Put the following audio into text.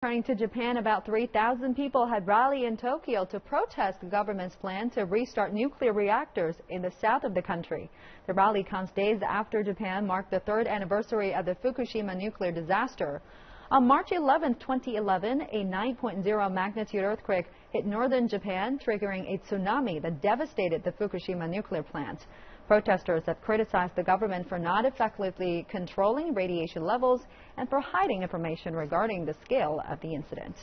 Turning to Japan, about 3,000 people had rallied in Tokyo to protest the government's plan to restart nuclear reactors in the south of the country. The rally comes days after Japan marked the third anniversary of the Fukushima nuclear disaster. On March 11, 2011, a 9.0 magnitude earthquake hit northern Japan, triggering a tsunami that devastated the Fukushima nuclear plant. Protesters have criticized the government for not effectively controlling radiation levels and for hiding information regarding the scale of the incident.